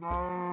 No.